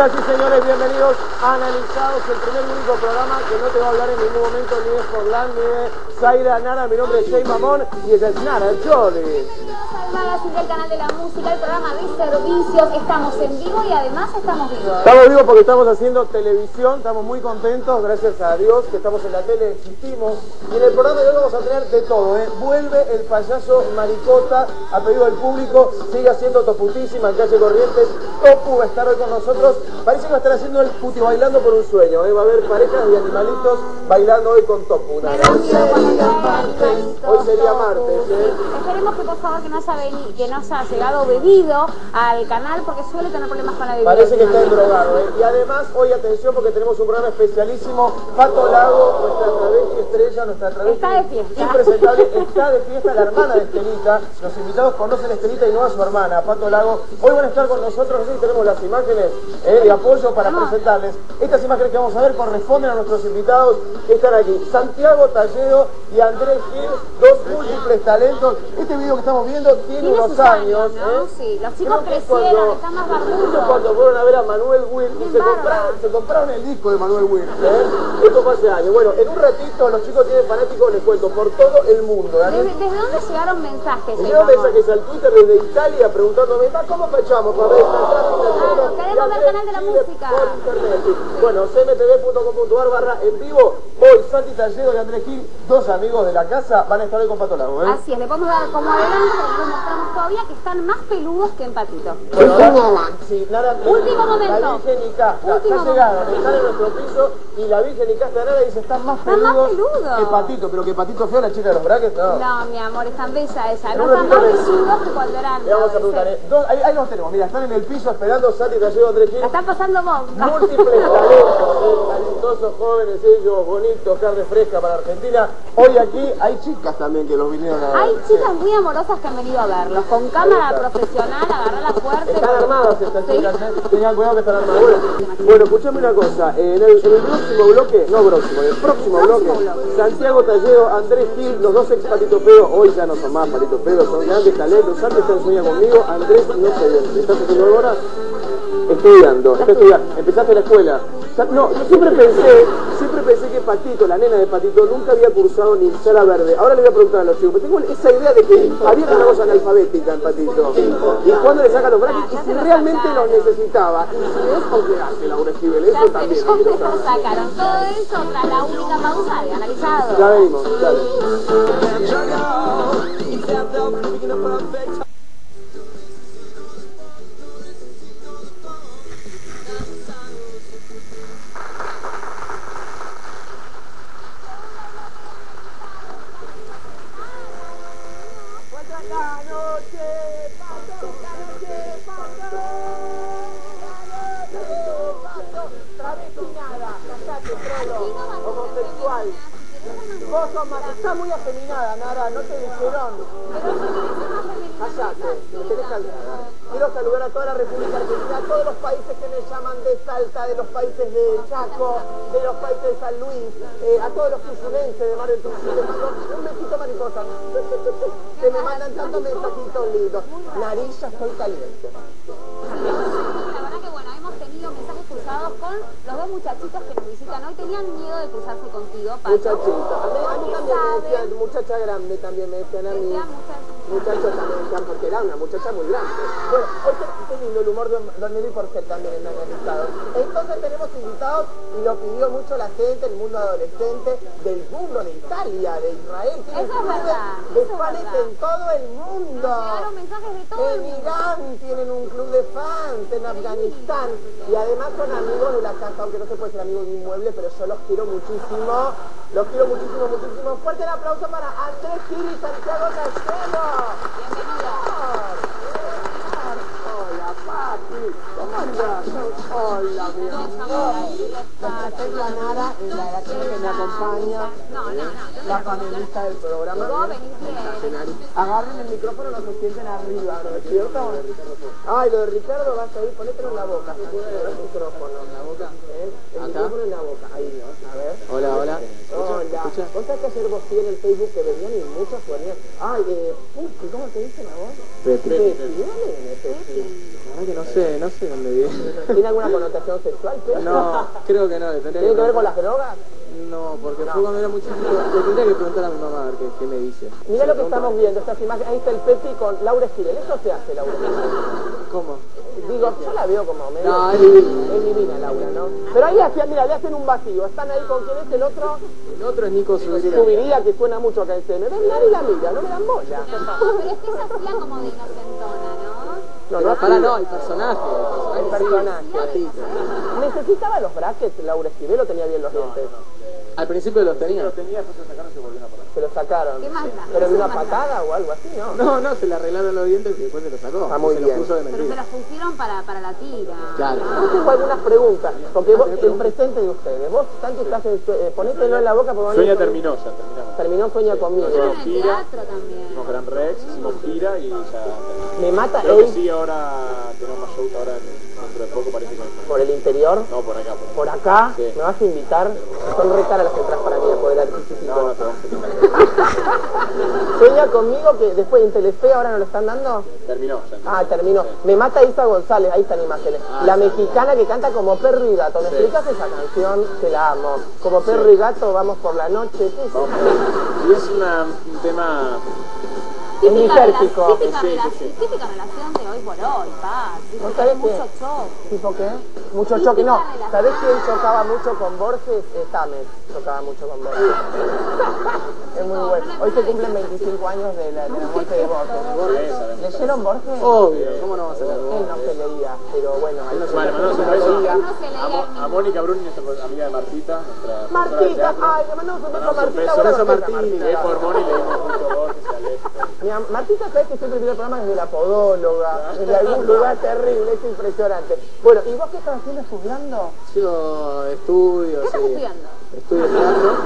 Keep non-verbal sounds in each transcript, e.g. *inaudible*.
Señoras y señores, bienvenidos a Analizados, el primer y único programa que no te va a hablar en ningún momento ni de Forlán ni de Zaira Nara. Mi nombre es Jay Mamón y ella es Nara Jolie. Magazine del canal de la música, el programa de servicios. Estamos en vivo y además estamos vivos. Estamos vivos porque estamos haciendo televisión, estamos muy contentos, gracias a Dios que estamos en la tele, existimos. Y en el programa de hoy vamos a tener de todo, ¿eh? Vuelve el payaso Maricota a pedido del público, sigue haciendo toputísima en calle Corrientes. Topu va a estar hoy con nosotros. Parece que va a estar haciendo el puti bailando por un sueño, ¿eh? Va a haber parejas y animalitos bailando hoy con martes. Hoy sería martes, ¿eh? Esperemos que por favor que no haya, veni- que no haya llegado bebido al canal porque suele tener problemas con la bebida. Parece que está endrogado, ¿eh? Y además, hoy atención porque tenemos un programa especialísimo. Pato Lago, nuestra travesti estrella, nuestra travesti Está de fiesta. impresentable, está de fiesta la hermana de Estelita. Los invitados conocen a Estelita y no a su hermana, Pato Lago. Hoy van a estar con nosotros, no sé si tenemos las imágenes eh, de apoyo para presentarles. Estas imágenes que vamos a ver corresponden a nuestros invitados que están aquí. Santiago Talledo y Andrés Gil, dos múltiples talentos. Este video que estamos viendo tiene, unos años. ¿eh? Sí, los chicos crecieron, cuando- están más barbudos. cuando fueron a ver a Manuel Will y Bien se compraron, se compraron el disco de Manuel Will. ¿eh? Esto fue hace años. Bueno, en un ratito los chicos tienen fanáticos, les cuento, por todo el mundo. ¿eh? ¿Desde, desde dónde llegaron mensajes? Ramón? mensajes al Twitter desde Italia preguntándome, "Ma, ¿cómo fachamos para ver Claro, queremos ver el canal de la música. Por internet. sí. Bueno, cmtv.com.ar barra en vivo. Hoy Santi Talledo y Andrés Gil, dos amigos de la casa, van a estar hoy con Pato Lago. ¿eh? Así es, le podemos dar como adelanto, no lo mostramos todavía, que están más peludos que en Patito. Bueno, sí, Nara, Último momento. La Virgen y Casta, Último ya llegaron, están en nuestro piso y la Virgen y Casta Nara dice están más Están más peludos peludos. que Patito, pero que Patito feo la chica de los brackets, no. No, mi amor, es tan bella esa. No están más velludos que cuando eran Le vamos a preguntar, ¿eh? Dos- ahí, ahí los tenemos, mira, están en el piso esperando Santi Talledo Andrés Gil. La están pasando bomba. Múltiples talentos, ¿eh? talentosos jóvenes, ellos, bonitos, carne fresca para Argentina. Hoy aquí hay chicas también que los vinieron a ver. Hay chicas muy amorosas que han venido a verlos, con cámara profesional, agarrarla fuerte. Están armadas estas chicas, ¿eh? Tengan cuidado que están armadas. Bueno, bueno, escuchame una cosa. eh, En el, en el próximo bloque, no próximo, el próximo bloque, Santiago Talledo, Andrés Gil, los dos ex Patito hoy ya no son más Patito Feo, son grandes talentos. Santi está en conmigo, Andrés no sé bien. ¿Estás haciendo ahora? Estudiando, está estudiando. Empezaste la escuela. No, yo siempre pensé, siempre pensé que Patito, la nena de Patito, nunca había cursado ni Sala Verde. Ahora le voy a preguntar a los chicos, pero tengo esa idea de que había una cosa analfabética en Patito. Y cuando le saca los brackets, y si realmente los necesitaba. Y si es porque hace Laura Esquivel, eso también. ¿dónde quiero lo saber. sacaron? Todo eso tras la única pausa de analizado. Ya venimos, dale. Homosexual. Vos sos muy afeminada, Nara, no te dijeron. Callate, tenés calzada. Quiero saludar a toda la República Argentina, a todos los países que me llaman de Salta, de los países de Chaco, de los países de San Luis, eh, a todos los cruzulenses de Mar del mando un besito mariposa. Que me mandan tantos mensajitos lindos. Narilla, estoy caliente. La verdad que bueno, hemos tenido con los dos muchachitos que nos visitan hoy. Tenían miedo de cruzarse contigo, Pato. Muchachita. A mí, a mí Porque también me decían, muchacha grande también me decían a mí. Decían Muchachos también porque era una muchacha muy grande. Bueno, hoy qué, lindo el humor de Don Nelly Porcel también en analizado. Entonces tenemos invitados y lo pidió mucho la gente, el mundo adolescente, del mundo, de Italia, de Israel. Eso es clubes verdad, de eso es fans verdad. en todo el mundo. Nos mensajes de todo el En mundo. Irán tienen un club de fans, en Afganistán. Y además son amigos de la casa, aunque no se puede ser amigo de un inmueble, pero yo los quiero muchísimo. Los quiero muchísimo, muchísimo. Fuerte el aplauso para Andrés Gil y Santiago Castelo. Hola, ¿Cómo andás? Hola, mi amor. Estoy Nara, la que me acompaña. La panelista del programa. Agarren el micrófono, no se sienten arriba, ¿no es cierto? Ay, lo de Ricardo vas a ir, ponételo en la boca. El micrófono. ¿En la boca? El micrófono en la boca. A ver. Hola, hola. Hola. ¿Vos que vos en el Facebook que venían y muchos ponían? Ay, eh, ¿cómo te dicen a vos? Pepi. ¿De? La que no sé, no sé dónde ¿Tiene alguna connotación sexual, Pepi? No, creo que no, le ¿Tiene que ver con las drogas? No, porque fue cuando era muy chiquito. Le tendría que preguntar a mi mamá a ver qué, qué me dice. Mira lo que estamos viendo, estas imágenes. Ahí está el Pepi con Laura Esquirel. Eso se hace, Laura. ¿Cómo? Digo, yo la veo como medio... No, es divina. Es divina, Laura, ¿no? Pero ahí le hacían, mira, le hacen un vacío. Están ahí con quién es el otro... El otro es Nico Subiría. Subiría, que suena mucho acá en CM. Ven, nadie la mira, no me dan bola. No, pero es que esa hacía como de inocentona, ¿no? No, No, para no, el personaje. El personaje. ¿Necesitaba los brackets Laura Esquivel o tenía bien los dientes? Al principio los tenía. Se los sacaron. ¿Qué más da? ¿Pero de ¿Qué una patada o algo así? No. No, no, se le arreglaron los dientes y después se los sacó. Ah, muy se bien. los puso de Pero se los pusieron para, para la tira. Claro. Yo tengo algunas preguntas, porque vos, ¿tenés el presente de ustedes, vos, Santi, estás en, eh, ponételo en la boca porque Sueña terminó, ya terminamos. Terminó Sueña conmigo. Estuvieron en el gira. teatro también. Hicimos Gran Rex, hicimos gira y ya terminamos. Me mata Creo que sí, ahora tenemos más shows ahora en- parece que por el interior, no por acá. Por por acá, Sí. me vas a invitar. Son re caras las entradas para mí a poder adquisitivo. No, te. Sueña *laughs* conmigo que después en Telefe ahora no lo están dando. Terminó, ya. Ah, terminó. Me mata Isa González, ahí están imágenes. Ah, la mexicana que canta como perro y gato. ¿Me explicas esa canción? Que la amo. Como perro y gato, vamos por la noche. ¿Qué es? Y es una- un tema Típica, típica, típica relación de hoy por hoy, paz. ¿No Hay sabés mucho qué? choque. ¿Tipo qué? Mucho choque. No, ¿sabés quién chocaba mucho con Borges? Eh, Tames chocaba mucho con Borges. *laughs* es muy bueno. Hoy se cumplen 25 años de la, de la muerte de Borges. ¿Leyeron Borges? Obvio, ¿cómo no vas a leer Él no se leía, pero bueno, ahí se Bueno, mandamos un beso. No a, a Mónica Bruni, nuestra amiga de Martita, nuestra de Martita, ay, le mandamos un beso a Mandamos un Martita. beso. Beso, Martita, Martita. Y es por Moni leímos mucho Borges Martita, sabes que siempre vio el programa desde la podóloga, desde algún lugar terrible, es impresionante. Bueno, ¿y vos qué estás haciendo estudiando? Yo estudio, ¿Qué estás estudiando? Estudio teatro.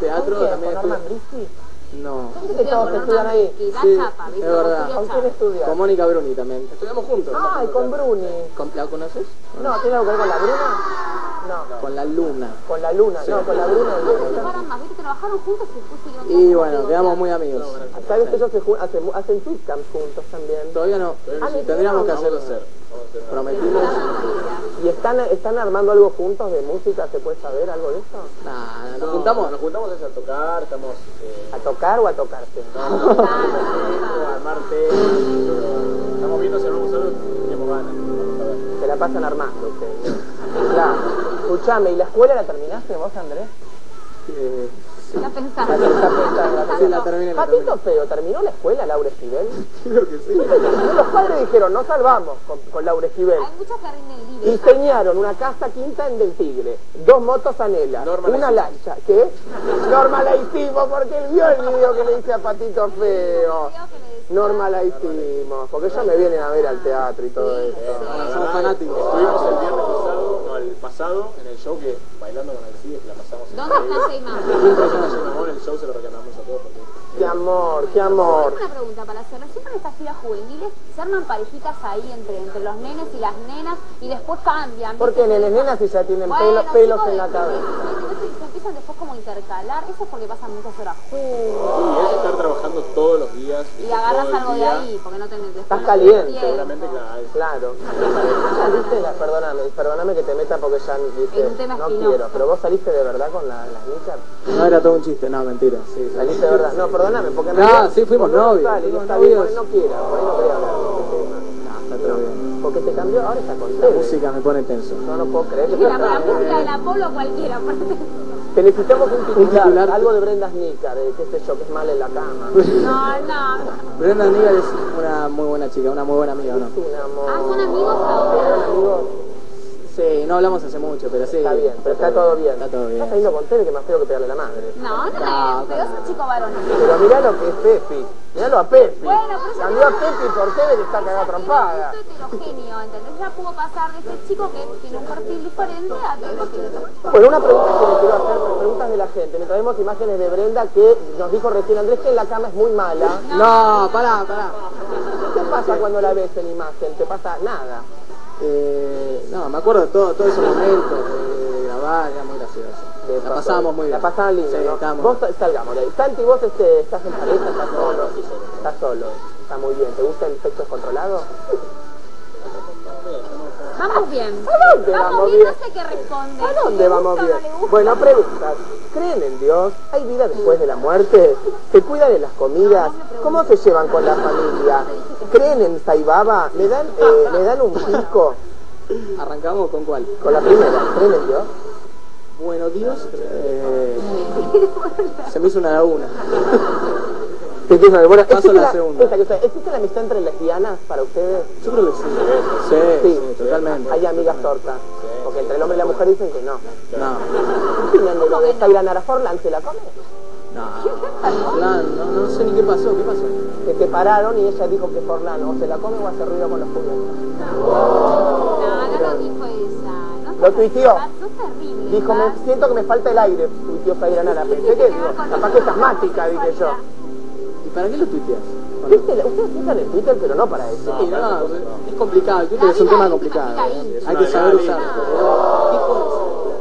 Teatro también ¿Con estudio. No. ¿Viste que todos estudian ahí? Y da Sí, chapa, ¿viste? es verdad. Estudio ¿Con quién estudias? Con Mónica Bruni también. Estudiamos juntos. Ay, con Bruni. ¿Con- ¿La conoces? No, ¿tiene algo que ver con la Bruna? No, Con la luna. con la Luna, no, con la Bruna. Se separan más, ¿viste? Trabajaron juntos y después siguieron Y bueno, quedamos muy amigos. ¿Sabes que ellos se hacen, hacen juntos también? Todavía no. Ah, ¿no Tendríamos que hacerlo. Prometimos. ¿Y están, están armando algo juntos de música? ¿Se puede saber algo de eso? Nah, nos No, juntamos. Nos juntamos es a tocar, estamos eh, ¿A tocar o a tocarse? a armar temas, estamos viendo si armamos algo, tenemos ganas. Vamos a ver. Se la pasan armando ustedes. Claro. Escuchame, ¿y la escuela la terminaste vos, Andrés? Eh, Está La pensando. está pensando. Sí, la terminé, la Patito. Feo, ¿terminó la escuela Laura Esquivel? Creo que sí. Los padres dijeron, no salvamos con, con Laura Esquivel. Hay rinden Y libre. señaron una casa quinta en Del Tigre, dos motos Anela, Norma una lancha. ¿Qué? Norma la hicimos porque él vio el video que le hice a Patito Feo. Norma la hicimos, porque ellos me vienen a ver al teatro y todo eso. Somos fanáticos. Estuvimos el viernes el pasado, en el show que bailando con el CIE, que la pasamos ¿Dónde está *laughs* Seymour? el show se lo reclamamos a todos porque Qué amor, qué amor. Una pregunta para hacerlo. Siempre en estas giras juveniles se arman parejitas ahí entre, entre los nenes y las nenas y después cambian. ¿Por ¿viste? qué nenes, nenas si ya tienen Bueno, pelo- pelos en la cabeza? de- de- Se empiezan después como a intercalar. Eso es porque pasan muchas horas juntos. y es estar trabajando todos los días. Y agarras todo el algo de ahí porque no tenés Estás caliente. Seguramente, claro. ¿Saliste la, perdóname, perdóname que te meta porque ya no espinoso. quiero, pero vos saliste de verdad con la, las knickers. No era todo un chiste, no, mentira. Sí. Saliste de verdad. No, perdóname, porque No, sí, fuimos novios, sale y fuimos está bien, no quiera, por ahí no quería hablar este. Porque te cambió, ahora está con La música me pone tenso. No, no puedo creer. Y la, la música del Apolo cualquiera. aparte. Te necesitamos un titular, titular. algo de Brenda Snicker, de qué sé yo, que es mal en la cama. No, *laughs* no. Brenda Nigar es una muy buena chica, una muy buena amiga, ¿no? Es un amor. Ah, ¿son amigos ahora? ¿Eran amigos? Sí, no hablamos hace mucho, pero sí. Está bien, pero está todo bien. Está todo bien. Estás saliendo con Teve que más feo que pegarle a la madre. No, no, No, es, pero es un chico varón. Pero mirá lo que es Pepi. Miralo a Pepi. Bueno, pero Cambió a Pepi por Teve que está cagada trompada. gusto heterogéneo, ¿entendés? Ya pudo pasar de este chico que tiene un perfil diferente a que que tiene otro. Bueno, una pregunta que le quiero hacer, preguntas de la gente. Mientras vemos imágenes de Brenda que nos dijo recién Andrés que en la cama es muy mala. No, pará, pará. ¿Qué pasa cuando la ves en imagen? ¿Te pasa nada? Eh, no, me acuerdo de todo, todos esos momentos de, de grabar, era muy gracioso. De la paso. pasábamos muy bien. La pasaban linda, sí, ¿no? estábamos- Vos salgamos de ahí. Santi, vos este, estás en pareja, estás solo. Estás solo. Está muy bien. ¿Te gusta el sexo descontrolado? Vamos bien. ¿A dónde vamos bien? bien? No sé qué responde. ¿A dónde vamos bien? no. Bueno, preguntas. ¿Creen en Dios? ¿Hay vida después de la muerte? ¿Se cuidan en las comidas? ¿Cómo se llevan con la familia? ¿Creen en Saibaba? ¿Me dan, eh, *laughs* ¿me dan un pico? ¿Arrancamos con cuál? Con la primera. ¿Creen en Dios? Bueno, Dios, eh, se me hizo una laguna. ¿Qué empiezan? Bueno, Paso ¿existe la segunda. esta cosa, ¿Existe la amistad entre lesbianas para ustedes? Yo creo que sí. Sí, sí, totalmente. Hay amigas tortas. Porque entre el hombre y la mujer dicen que no. No, ¿Qué opinan de lo de Zaira Nara Forlán? ¿Se la come? No. No, no sé ni qué pasó, ¿qué pasó? Se separaron y ella dijo que Forlán o se la come o hace ruido con los puños. No, no lo dijo ella. No Lo tuiteó. Dijo, me siento que me falta el aire, tuiteó Zaira Nara. Pensé que, digo, capaz que es asmática, dije yo. ¿Y para qué lo tuiteas? ¿Viste? Ustedes usan el Twitter, pero no para eso. Sí, no, es complicado, el Twitter es un tema complicado. Hay que saber usarlo. Pero, ¿qué pones?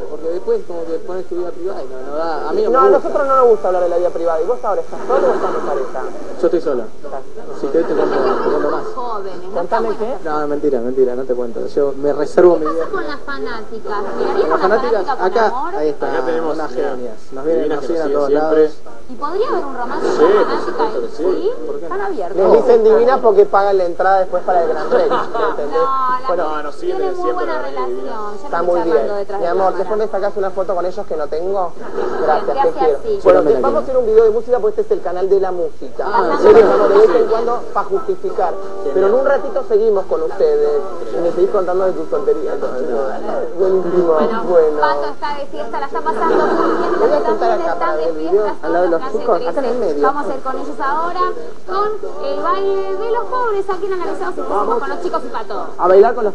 Porque después como que pones tu vida privada y no, no da. A mí no, No, me a gusta. nosotros no nos gusta hablar de la vida privada. ¿Y vos ahora estás solo o estás en pareja? Yo estoy solo. Si te cuento, te cuento más. Jóvenes. No Contame está qué. bueno. No, no, mentira, mentira, no te cuento. Yo me reservo mi ¿Qué vida. pasa con las fanáticas? ¿Mirarías Con una las fanáticas, fanática con acá, amor? ahí está, Acá tenemos, unas genias. Nos vienen, divinas nos que nos siguen a siguen todos siempre. lados. ¿Y podría haber un romance Sí, con por fanática? supuesto que sí. ¿Por qué no? Están abiertos. Les dicen divinas porque pagan la entrada después para el Gran *laughs* la Bueno, No, nos siguen tiene muy siempre buena la relación. Está estoy muy charlando bien. detrás Mi de amor, cámara. después me sacas una foto con ellos que no tengo. Gracias, Te quiero. así. Bueno, Yo la vamos a hacer un video de música porque este es el canal de la música. Ah, en serio, estamos de vez en cuando para justificar. Pero en un ratito seguimos con ustedes y me seguís contando de tus tonterías. Buenísimo, Bueno, bueno. Pato está de fiesta, la está pasando muy bien. Voy a sentar acá para de ver el video, fiesta al lado de los chicos, acá en el medio. Vamos a ir con ellos ahora con el baile de los pobres aquí en Analizados y con los chicos y Pato. A bailar con los...